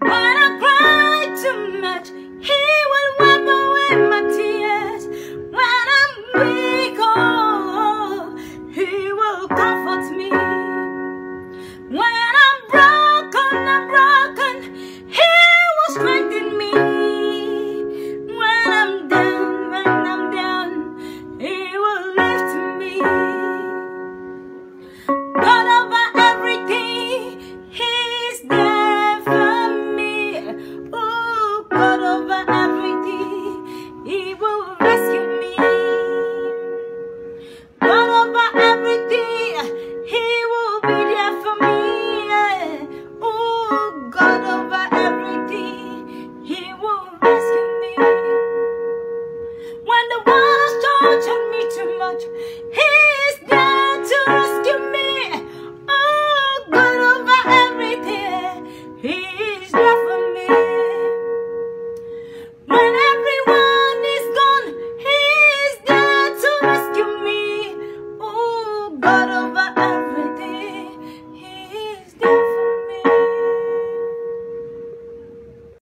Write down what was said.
Bye. over everything. He will rescue me. God over everything.